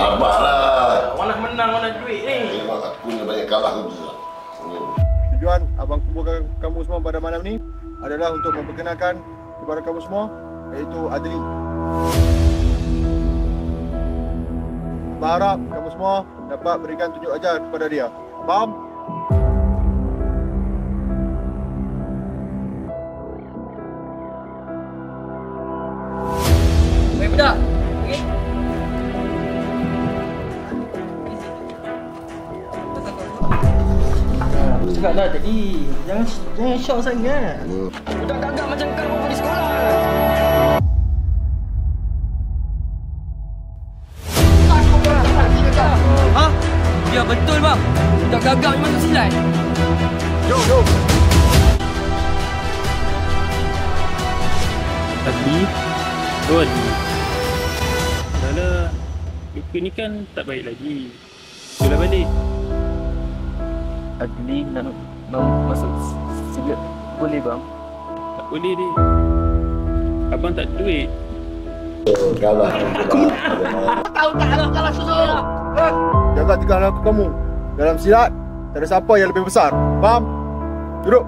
Sabarlah. Lah. Wanah menang, wanah duit ni. Eh, Memang aku ni banyak kalah aku juga. Tujuan abang kumpulkan kamu semua pada malam ni adalah untuk memperkenalkan kepada kamu semua iaitu Adli. Berharap kamu semua dapat berikan tunjuk ajar kepada dia. Faham? Baik, budak. Aku cakap dah tadi Jangan jangan shock sangat Budak gagak macam kau pun di sekolah. Ha? Ya betul bang. Budak gagak memang tak silai. Jom, jom. Oh Adli Dah lah Luka ni kan tak baik lagi Sudah balik Adli nak masuk silat boleh bang? Tak boleh dia Abang tak duit Jaga tingkah laku kamu. Dalam silat, tak ada siapa yang lebih besar. Faham? Duduk.